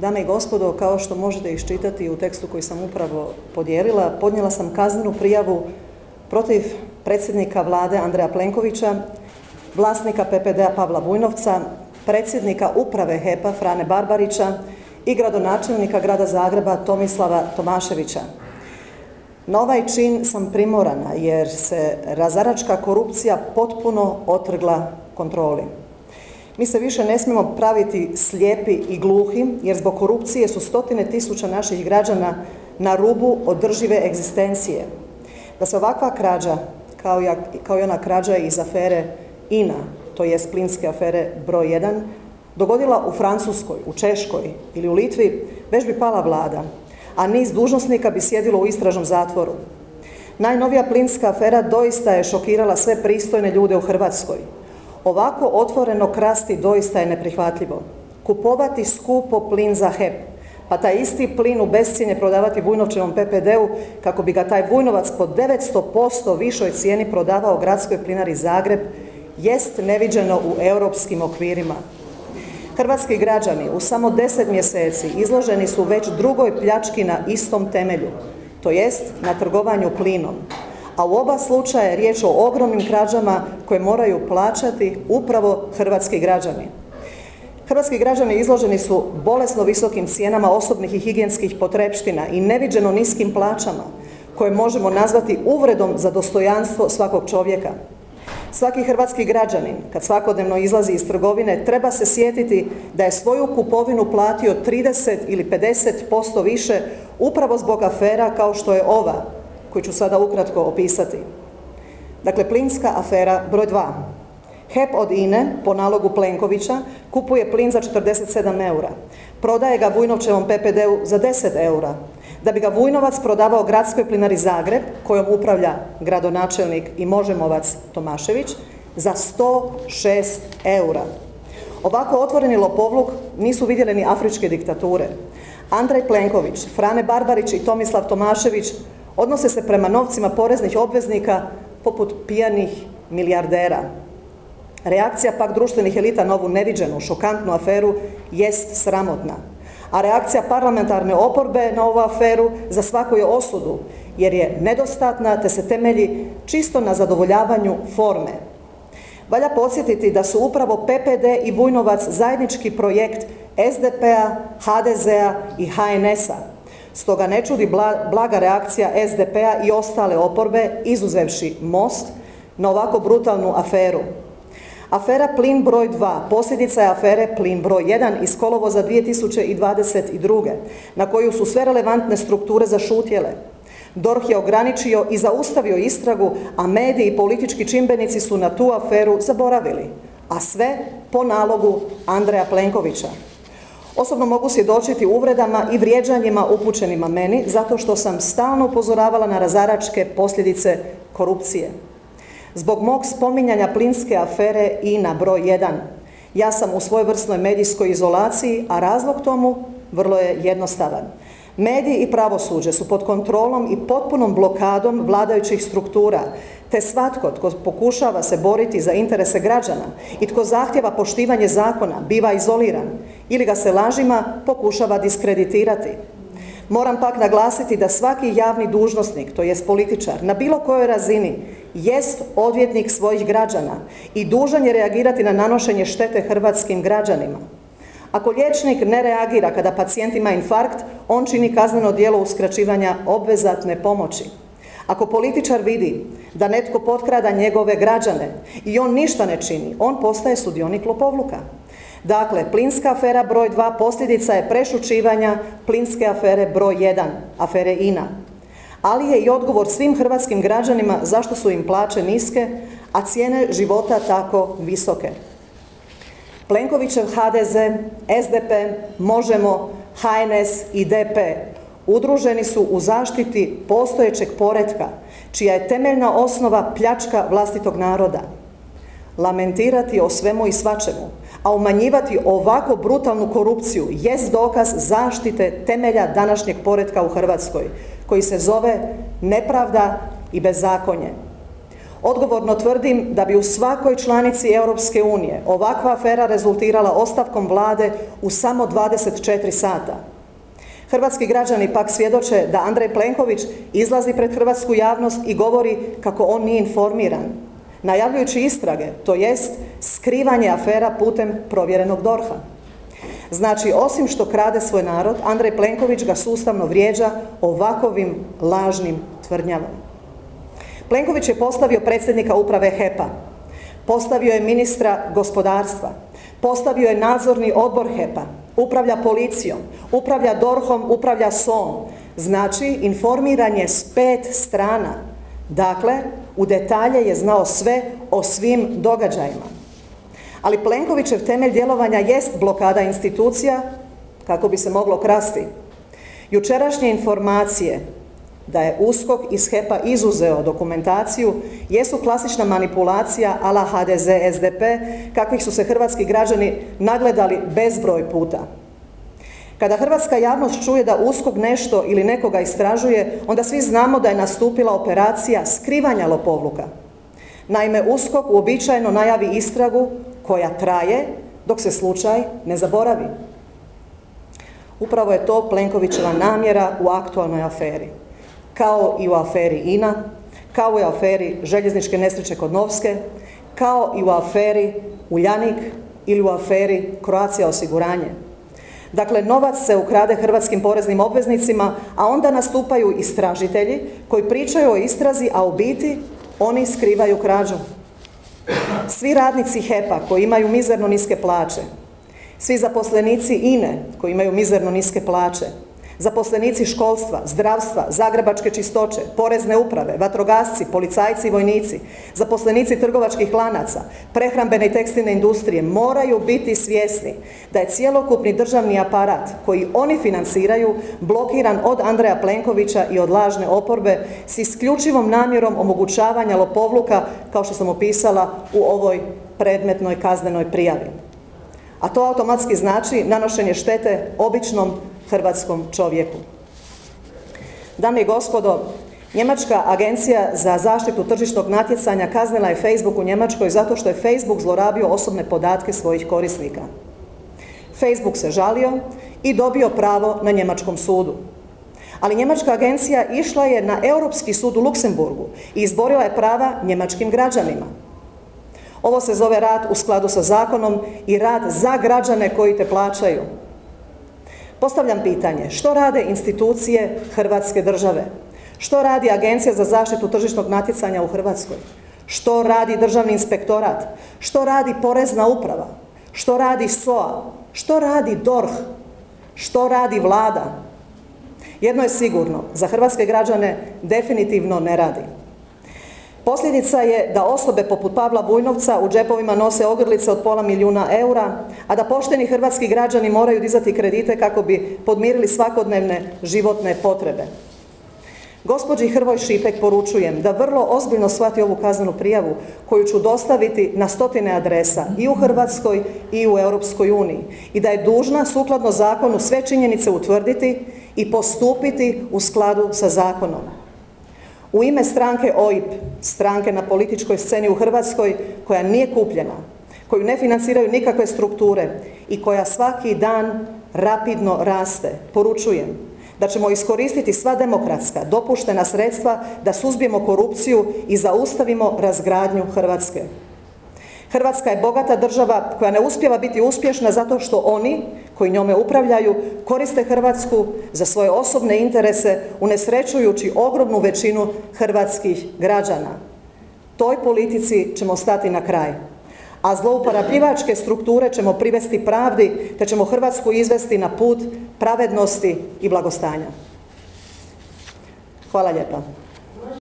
Dame i gospodo, kao što možete iščitati u tekstu koji sam upravo podijelila, podnijela sam kaznenu prijavu protiv predsjednika vlade Andreja Plenkovića, vlasnika PPD-a Pavla Vujnovca, predsjednika uprave HEP-a Frane Barbarića i gradonačelnika grada Zagreba Tomislava Tomaševića. Na ovaj čin sam primorana jer se razaračka korupcija potpuno otrgla kontroli. Mi se više ne smijemo praviti slijepi i gluhi jer zbog korupcije su stotine tisuća naših građana na rubu održive egzistencije. Da se ovakva krađa, kao, i ona krađa iz afere INA, to jest plinske afere broj 1, dogodila u Francuskoj, u Češkoj ili u Litvi, već bi pala vlada, a niz dužnosnika bi sjedilo u istražnom zatvoru. Najnovija plinska afera doista je šokirala sve pristojne ljude u Hrvatskoj. Ovako otvoreno krasti doista je neprihvatljivo. Kupovati skupo plin za HEP, pa taj isti plin u bescijenje prodavati Vujnovčevom PPD-u kako bi ga taj Vujnovac po 900% višoj cijeni prodavao gradskoj plinari Zagreb, jest neviđeno u europskim okvirima. Hrvatski građani u samo deset mjeseci izloženi su već drugoj pljački na istom temelju, to jest na trgovanju plinom a u oba slučaja je riječ o ogromnim krađama koje moraju plaćati upravo hrvatski građani. Hrvatski građani izloženi su bolesno visokim cijenama osobnih i higijenskih potrepština i neviđeno niskim plaćama, koje možemo nazvati uvredom za dostojanstvo svakog čovjeka. Svaki hrvatski građanin, kad svakodnevno izlazi iz trgovine, treba se sjetiti da je svoju kupovinu platio 30 ili 50% više upravo zbog afera kao što je ova, koju ću sada ukratko opisati. Dakle, plinska afera broj 2. HEP od INE po nalogu Plenkovića kupuje plin za 47 eura. Prodaje ga Vujnovčevom PPD-u za 10 eura. Da bi ga Vujnovac prodavao gradskoj plinari Zagreb, kojom upravlja gradonačelnik i možemovac Tomašević, za 106 eura. Ovako otvoreni lopovluk nisu vidjeli ni afričke diktature. Andrej Plenković, Frane Barbarić i Tomislav Tomašević odnose se prema novcima poreznih obveznika poput pijanih milijardera. Reakcija pak društvenih elita na ovu neviđenu, šokantnu aferu jest sramotna. A reakcija parlamentarne oporbe na ovu aferu za svaku je osudu, jer je nedostatna te se temelji čisto na zadovoljavanju forme. Valja podsjetiti da su upravo PPD i Vujnovac zajednički projekt SDP-a, HDZ-a i HNS-a, Stoga ne čudi blaga reakcija SDP-a i ostale oporbe, izuzevši Most, na ovako brutalnu aferu. Afera Plin broj 2 posljedica je afere Plin broj 1 iz kolovoza 2022. na koju su sve relevantne strukture zašutjele. DORH je ograničio i zaustavio istragu, a mediji i politički čimbenici su na tu aferu zaboravili. A sve po nalogu Andreja Plenkovića. Osobno mogu svjedočiti uvredama i vrijeđanjima upućenima meni zato što sam stalno upozoravala na razaračke posljedice korupcije. Zbog mog spominjanja plinske afere i na broj 1. Ja sam u svojevrsnoj medijskoj izolaciji, a razlog tomu vrlo je jednostavan. Mediji i pravosuđe su pod kontrolom i potpunom blokadom vladajućih struktura, te svatko tko pokušava se boriti za interese građana i tko zahtjeva poštivanje zakona biva izoliran ili ga se lažima pokušava diskreditirati. Moram pak naglasiti da svaki javni dužnosnik, to jest političar, na bilo kojoj razini, jest odvjetnik svojih građana i dužan je reagirati na nanošenje štete hrvatskim građanima. Ako liječnik ne reagira kada pacijent ima infarkt, on čini kazneno djelo uskraćivanja obvezatne pomoći. Ako političar vidi da netko potkrada njegove građane i on ništa ne čini, on postaje sudionik lopovluka. Dakle, plinska afera broj 2 posljedica je prešućivanja plinske afere broj 1, afere INA. Ali je i odgovor svim hrvatskim građanima zašto su im plaće niske, a cijene života tako visoke. Plenkovićev HDZ, SDP, Možemo, HNS i DP udruženi su u zaštiti postojećeg poretka, čija je temeljna osnova pljačka vlastitog naroda. Lamentirati o svemu i svačemu, a umanjivati ovako brutalnu korupciju jest dokaz zaštite temelja današnjeg poretka u Hrvatskoj, koji se zove nepravda i bezakonje. Odgovorno tvrdim da bi u svakoj članici Europske unije ovakva afera rezultirala ostavkom vlade u samo 24 sata. Hrvatski građani pak svjedoče da Andrej Plenković izlazi pred hrvatsku javnost i govori kako on nije informiran, najavljujući istrage, to jest skrivanje afera putem provjerenog dorha. Znači, osim što krade svoj narod, Andrej Plenković ga sustavno vrijeđa ovakovim lažnim tvrdnjama. Plenković je postavio predsjednika uprave HEP-a, postavio je ministra gospodarstva, postavio je nadzorni odbor HEP-a, upravlja policijom, upravlja DORHom, upravlja SOM. Znači, informiran je s pet strana. Dakle, u detalje je znao sve o svim događajima. Ali Plenkovićev temelj djelovanja jest blokada institucija kako bi se moglo krasti. Jučerašnje informacije da je USKOK iz HEP-a izuzeo dokumentaciju jesu klasična manipulacija ala HDZ SDP kakvih su se hrvatski građani nagledali bezbroj puta. Kada hrvatska javnost čuje da USKOK nešto ili nekoga istražuje, onda svi znamo da je nastupila operacija skrivanja lopovluka. Naime, USKOK uobičajeno najavi istragu koja traje dok se slučaj ne zaboravi. Upravo je to Plenkovićeva namjera u aktualnoj aferi. Kao i u aferi INA, kao i u aferi željezničke nesreće kod Novske, kao i u aferi Uljanik ili u aferi Croatia osiguranje. Dakle, novac se ukrade hrvatskim poreznim obveznicima, a onda nastupaju istražitelji koji pričaju o istrazi, a u biti oni skrivaju krađu. Svi radnici HEP-a koji imaju mizerno niske plaće, svi zaposlenici INE koji imaju mizerno niske plaće, zaposlenici školstva, zdravstva, zagrebačke čistoće, porezne uprave, vatrogasci, policajci i vojnici, zaposlenici trgovačkih lanaca, prehrambene i tekstilne industrije moraju biti svjesni da je cjelokupni državni aparat koji oni financiraju blokiran od Andreja Plenkovića i od lažne oporbe s isključivom namjerom omogućavanja lopovluka kao što sam opisala u ovoj predmetnoj kaznenoj prijavi. A to automatski znači nanošenje štete običnom hrvatskom čovjeku. Dame i gospodo, Njemačka agencija za zaštitu tržišnog natjecanja kaznila je Facebook u Njemačkoj zato što je Facebook zlorabio osobne podatke svojih korisnika. Facebook se žalio i dobio pravo na njemačkom sudu. Ali njemačka agencija išla je na Europski sud u Luksemburgu i izborila je prava njemačkim građanima. Ovo se zove rad u skladu sa zakonom i rad za građane koji te plaćaju. Postavljam pitanje, što rade institucije Hrvatske države? Što radi Agencija za zaštitu tržišnog natjecanja u Hrvatskoj? Što radi Državni inspektorat? Što radi Porezna uprava? Što radi SOA? Što radi DORH? Što radi vlada? Jedno je sigurno, za hrvatske građane definitivno ne radi. Posljedica je da osobe poput Pavla Vujnovca u džepovima nose ogrlice od pola milijuna eura, a da pošteni hrvatski građani moraju dizati kredite kako bi podmirili svakodnevne životne potrebe. Gospođi Hrvoj Šipek poručujem da vrlo ozbiljno shvati ovu kaznenu prijavu koju ću dostaviti na stotine adresa i u Hrvatskoj i u Europskoj uniji i da je dužna sukladno zakonu sve činjenice utvrditi i postupiti u skladu sa zakonom. U ime stranke OIP, stranke na političkoj sceni u Hrvatskoj koja nije kupljena, koju ne financiraju nikakve strukture i koja svaki dan rapidno raste, poručujem da ćemo iskoristiti sva demokratska, dopuštena sredstva da suzbijemo korupciju i zaustavimo razgradnju Hrvatske. Hrvatska je bogata država koja ne uspjeva biti uspješna zato što oni koji njome upravljaju koriste Hrvatsku za svoje osobne interese unesrećujući ogromnu većinu hrvatskih građana. Toj politici ćemo stati na kraj. A zlouporabljivačke strukture ćemo privesti pravdi te ćemo Hrvatsku izvesti na put pravednosti i blagostanja. Hvala lijepa.